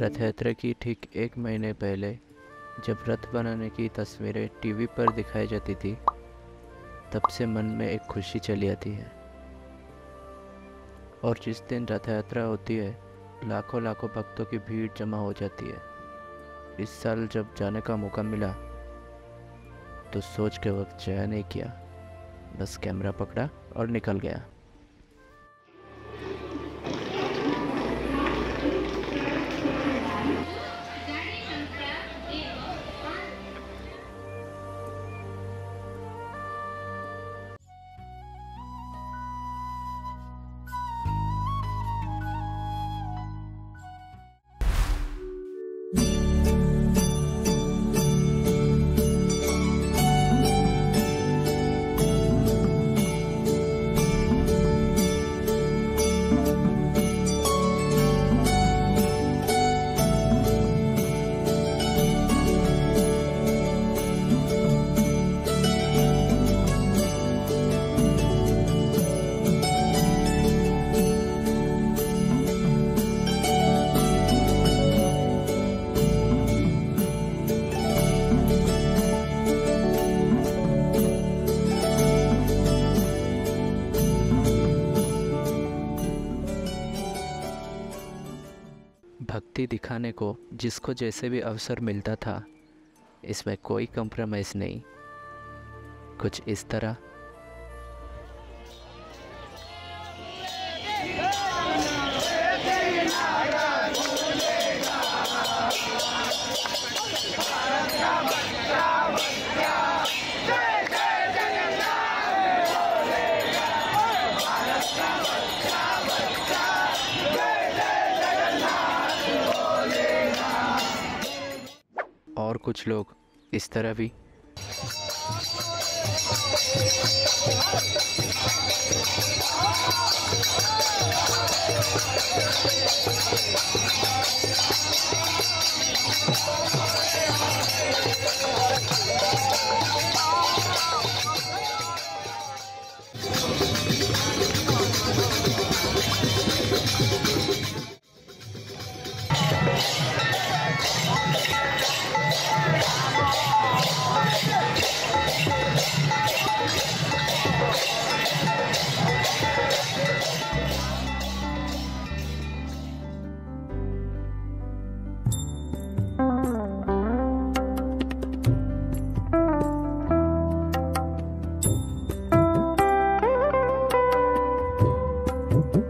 रथ यात्रा की ठीक एक महीने पहले, जब रथ बनाने की तस्वीरें टीवी पर दिखाई जाती थी, तब से मन में एक खुशी चली आती है। और जिस दिन रथ यात्रा होती है लाखों लाखों भक्तों की भीड़ जमा हो जाती है। इस साल जब जाने का मौका मिला तो सोच के वक्त जया नहीं किया। बस कैमरा पकड़ा और निकल गया। भक्ति दिखाने को जिसको जैसे भी अवसर मिलता था, इसमें कोई कंप्रोमाइज़ नहीं। कुछ इस तरह कुछ लोग इस तरह भी। Mm-hmm.